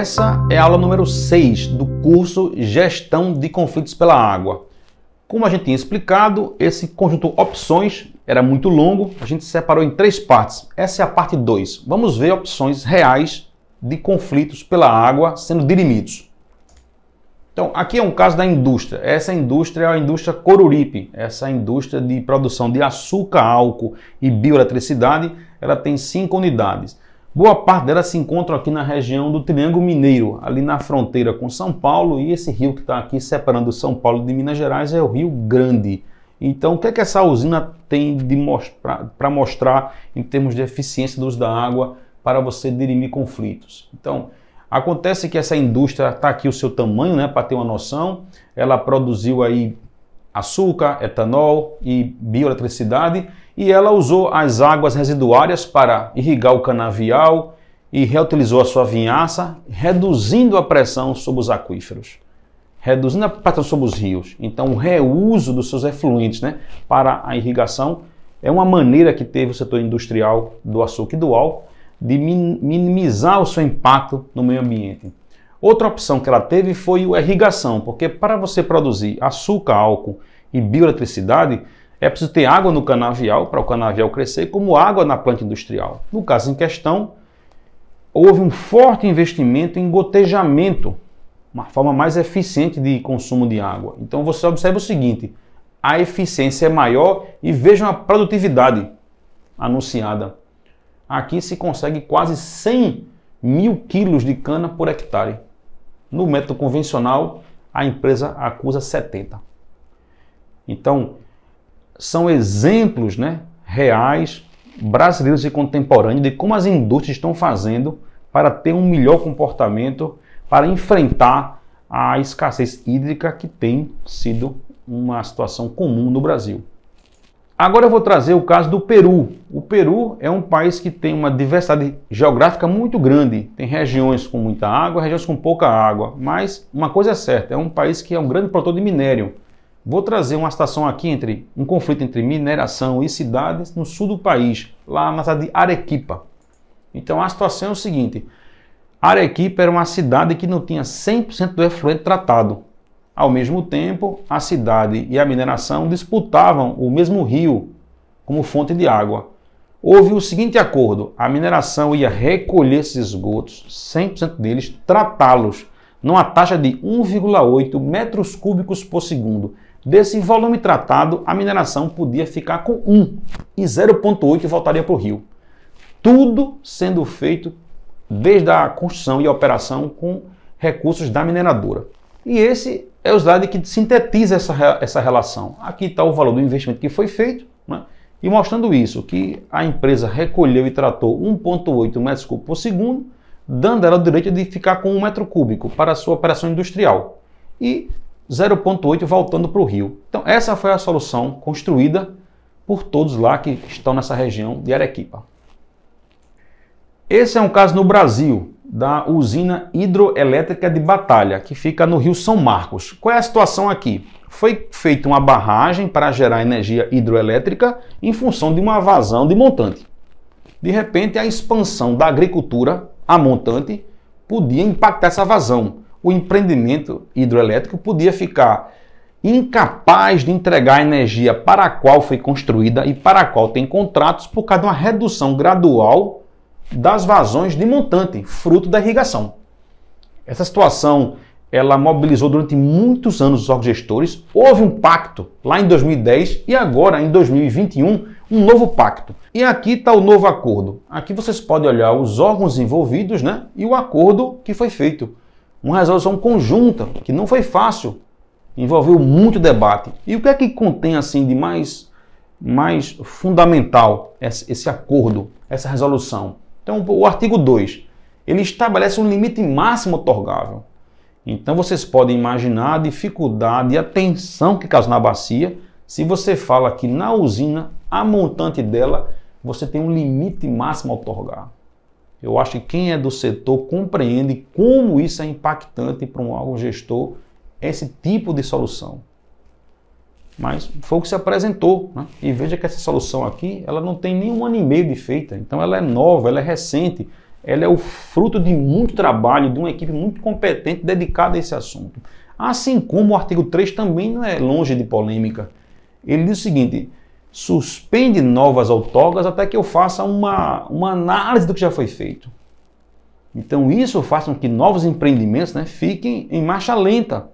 Essa é a aula número 6 do curso Gestão de Conflitos pela Água. Como a gente tinha explicado, esse conjunto opções era muito longo, a gente separou em três partes. Essa é a parte 2. Vamos ver opções reais de conflitos pela água sendo dirimidos. Então, aqui é um caso da indústria. Essa indústria é a indústria Coruripe, essa indústria de produção de açúcar, álcool e bioeletricidade. Ela tem cinco unidades. Boa parte delas se encontram aqui na região do Triângulo Mineiro, ali na fronteira com São Paulo, e esse rio que está aqui separando São Paulo de Minas Gerais é o Rio Grande. Então, o que é que essa usina tem para mostrar em termos de eficiência do uso da água para você dirimir conflitos? Então, Acontece que essa indústria está aqui o seu tamanho, né, para ter uma noção. Ela produziu aí açúcar, etanol e bioeletricidade e ela usou as águas residuárias para irrigar o canavial e reutilizou a sua vinhaça, reduzindo a pressão sobre os aquíferos, reduzindo a pressão sobre os rios. Então, o reuso dos seus efluentes né, para a irrigação é uma maneira que teve o setor industrial do açúcar e do álcool de minimizar o seu impacto no meio ambiente. Outra opção que ela teve foi a irrigação, porque para você produzir açúcar, álcool e bioeletricidade, é preciso ter água no canavial para o canavial crescer, como água na planta industrial. No caso em questão, houve um forte investimento em gotejamento, uma forma mais eficiente de consumo de água. Então você observa o seguinte: a eficiência é maior e veja a produtividade anunciada. Aqui se consegue quase 100 mil quilos de cana por hectare. No método convencional, a empresa acusa 70. Então, são exemplos né, reais, brasileiros e contemporâneos, de como as indústrias estão fazendo para ter um melhor comportamento, para enfrentar a escassez hídrica que tem sido uma situação comum no Brasil. Agora eu vou trazer o caso do Peru. O Peru é um país que tem uma diversidade geográfica muito grande. Tem regiões com muita água, regiões com pouca água. Mas uma coisa é certa, é um país que é um grande produtor de minério. Vou trazer uma situação aqui entre um conflito entre mineração e cidades no sul do país, lá na cidade de Arequipa. Então a situação é o seguinte: Arequipa era uma cidade que não tinha 100% do efluente tratado. Ao mesmo tempo, a cidade e a mineração disputavam o mesmo rio como fonte de água. Houve o seguinte acordo: a mineração ia recolher esses esgotos, 100% deles, tratá-los numa taxa de 1,8 metros cúbicos por segundo. Desse volume tratado, a mineração podia ficar com 1 e 0,8 voltaria para o rio. Tudo sendo feito desde a construção e a operação com recursos da mineradora. E esse é o slide que sintetiza essa, essa relação. Aqui está o valor do investimento que foi feito, né? e mostrando isso, que a empresa recolheu e tratou 1,8 metros cúbicos por segundo, dando ela o direito de ficar com 1 metro cúbico para a sua operação industrial. E 0,8 voltando para o rio. Então, essa foi a solução construída por todos lá que estão nessa região de Arequipa. Esse é um caso no Brasil, da usina hidroelétrica de Batalha, que fica no Rio São Marcos. Qual é a situação aqui? Foi feita uma barragem para gerar energia hidroelétrica em função de uma vazão de montante. De repente, a expansão da agricultura a montante podia impactar essa vazão. O empreendimento hidroelétrico podia ficar incapaz de entregar a energia para a qual foi construída e para a qual tem contratos por causa de uma redução gradual das vazões de montante, fruto da irrigação. Essa situação ela mobilizou durante muitos anos os órgãos gestores. Houve um pacto lá em 2010 e agora em 2021 um novo pacto. E aqui está o novo acordo. Aqui vocês podem olhar os órgãos envolvidos, né, e o acordo que foi feito. Uma resolução conjunta que não foi fácil, envolveu muito debate. E o que é que contém assim de mais mais fundamental esse, acordo, essa resolução? Então, o artigo 2, ele estabelece um limite máximo otorgável. Então, vocês podem imaginar a dificuldade e a tensão que causa na bacia se você fala que na usina, a montante dela, você tem um limite máximo otorgar. Eu acho que quem é do setor compreende como isso é impactante para um órgão gestor, esse tipo de solução. Mas foi o que se apresentou. Né? E veja que essa solução aqui, ela não tem nem um ano e meio de feita. Então ela é nova, ela é recente. ela é o fruto de muito trabalho, de uma equipe muito competente dedicada a esse assunto. Assim como o artigo 3 também não é longe de polêmica. Ele diz o seguinte: suspende novas outorgas até que eu faça uma, uma análise do que já foi feito. Então isso faz com que novos empreendimentos né, fiquem em marcha lenta,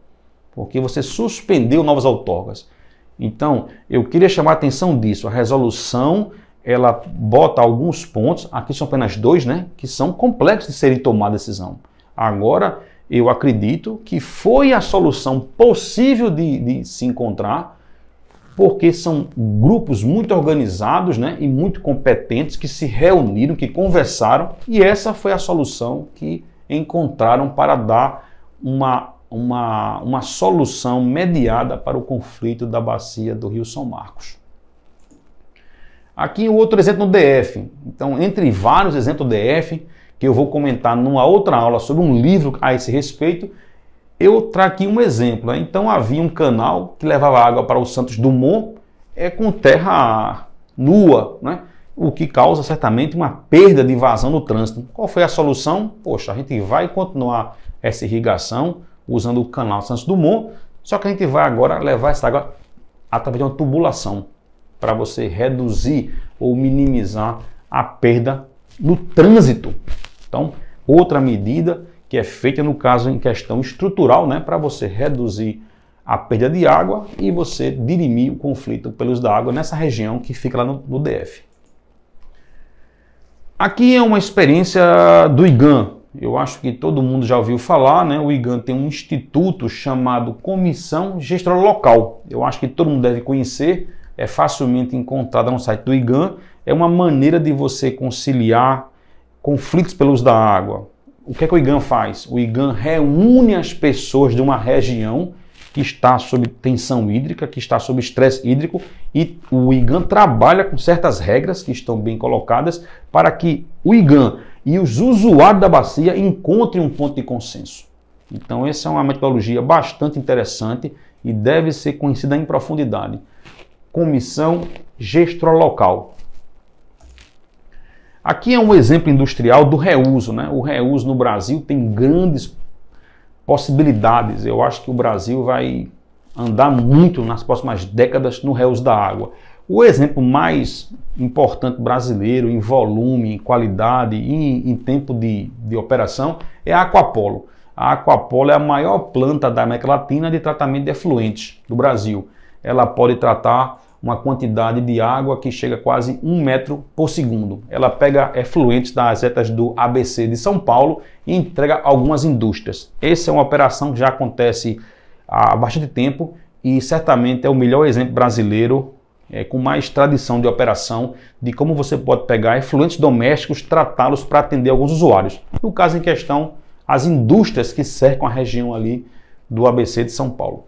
porque você suspendeu novas outorgas. Então eu queria chamar a atenção disso. A resolução ela bota alguns pontos, aqui são apenas dois, né, que são complexos de serem tomada decisão. Agora eu acredito que foi a solução possível de, de se encontrar porque são grupos muito organizados né, e muito competentes que se reuniram, que conversaram, e essa foi a solução que encontraram para dar uma, uma, uma solução mediada para o conflito da bacia do Rio São Marcos. Aqui o outro exemplo no DF. Então, entre vários exemplos do DF, que eu vou comentar numa outra aula sobre um livro a esse respeito, eu trago aqui um exemplo. Né? Então havia um canal que levava água para o Santos Dumont é, com terra nua, né? o que causa certamente uma perda de vazão no trânsito. Qual foi a solução? Poxa, a gente vai continuar essa irrigação usando o canal Santos Dumont, só que a gente vai agora levar essa água através de uma tubulação para você reduzir ou minimizar a perda no trânsito. Então, outra medida que é feita no caso em questão estrutural, né, para você reduzir a perda de água e você dirimir o conflito pelos da água nessa região que fica lá no, no DF. Aqui é uma experiência do IGAN. Eu acho que todo mundo já ouviu falar, né? O IGAN tem um instituto chamado Comissão Gestora Local. Eu acho que todo mundo deve conhecer, é facilmente encontrado no site do IGAN. É uma maneira de você conciliar conflitos pelos da água, o que é que o IGAN faz? O IGAN reúne as pessoas de uma região que está sob tensão hídrica, que está sob estresse hídrico, e o IGAN trabalha com certas regras que estão bem colocadas para que o IGAN e os usuários da bacia encontrem um ponto de consenso. Então, essa é uma metodologia bastante interessante e deve ser conhecida em profundidade. Comissão Gestora Local. Aqui é um exemplo industrial do reuso. Né? O reuso no Brasil tem grandes possibilidades. Eu acho que o Brasil vai andar muito nas próximas décadas no reuso da água. O exemplo mais importante brasileiro em volume, em qualidade e em, em tempo de, de operação é a Aquapolo. A Aquapolo é a maior planta da América Latina de tratamento de efluentes do Brasil. Ela pode tratar uma quantidade de água que chega a quase um metro por segundo. Ela pega efluentes das retas do ABC de São Paulo e entrega algumas indústrias. Essa é uma operação que já acontece há bastante tempo e certamente é o melhor exemplo brasileiro é, com mais tradição de operação de como você pode pegar efluentes domésticos, tratá-los para atender alguns usuários. No caso em questão, as indústrias que cercam a região ali do ABC de São Paulo.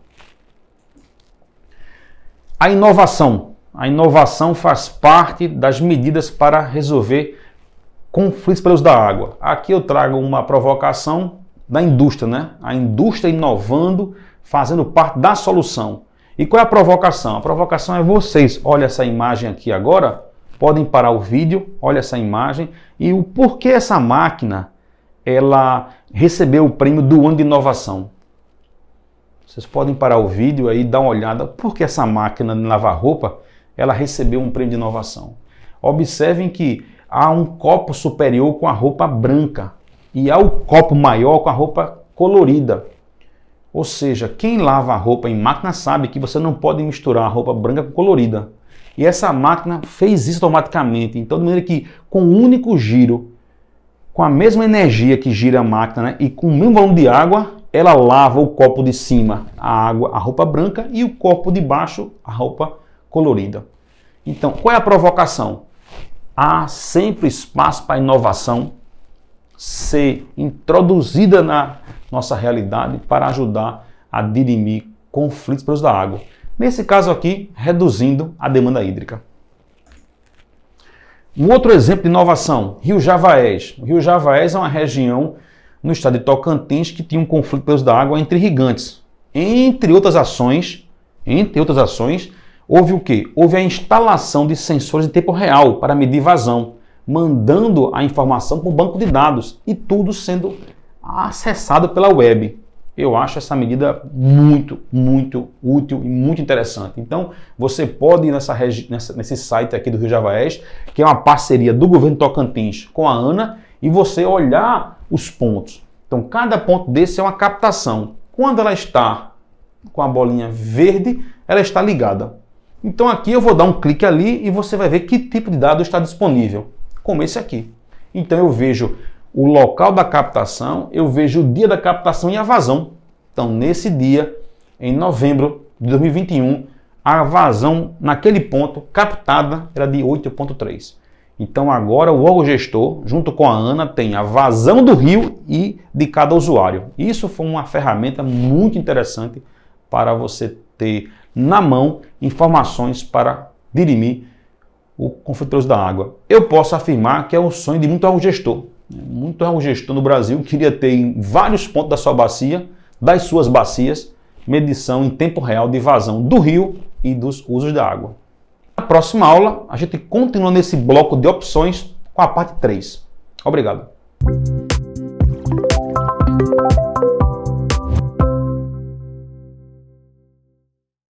A inovação. A inovação faz parte das medidas para resolver conflitos pelos da água. Aqui eu trago uma provocação da indústria, né? A indústria inovando, fazendo parte da solução. E qual é a provocação? A provocação é vocês. Olha essa imagem aqui agora. Podem parar o vídeo, olha essa imagem e o porquê essa máquina ela recebeu o prêmio do ano de inovação. Vocês podem parar o vídeo aí e dar uma olhada porque essa máquina de lavar roupa ela recebeu um prêmio de inovação. Observem que há um copo superior com a roupa branca e há o copo maior com a roupa colorida. Ou seja, quem lava a roupa em máquina sabe que você não pode misturar a roupa branca com colorida. E essa máquina fez isso automaticamente. Então, de maneira que com um único giro, com a mesma energia que gira a máquina né, e com o mesmo volume de água, ela lava o copo de cima, a água, a roupa branca, e o copo de baixo, a roupa colorida. Então, qual é a provocação? Há sempre espaço para inovação ser introduzida na nossa realidade para ajudar a dirimir conflitos pelos da água. Nesse caso aqui, reduzindo a demanda hídrica. Um outro exemplo de inovação, Rio Javaés. O Rio Javaés é uma região no estado de Tocantins que tinha um conflito pelos da água entre gigantes. Entre outras ações, entre outras ações, houve o quê? Houve a instalação de sensores em tempo real para medir vazão. mandando a informação para o banco de dados e tudo sendo acessado pela web. Eu acho essa medida muito, muito útil e muito interessante. Então, você pode ir nessa, nessa, nesse site aqui do Rio Javaés, que é uma parceria do governo Tocantins com a ANA, e você olhar os pontos. Então, cada ponto desse é uma captação. Quando ela está com a bolinha verde, ela está ligada. Então, aqui eu vou dar um clique ali e você vai ver que tipo de dado está disponível, como esse aqui. Então, eu vejo o local da captação, eu vejo o dia da captação e a vazão. Então, nesse dia, em novembro de 2021, a vazão naquele ponto captada era de 8.3. Então agora o órgão gestor, junto com a ANA, tem a vazão do rio e de cada usuário. Isso foi uma ferramenta muito interessante para você ter na mão informações para dirimir o conflito da água. Eu posso afirmar que é o sonho de muito órgão gestor. Muito órgão gestor no Brasil queria ter em vários pontos da sua bacia, das suas bacias, medição em tempo real de vazão do rio e dos usos da água. Na próxima aula, a gente continua nesse bloco de opções com a parte 3. Obrigado.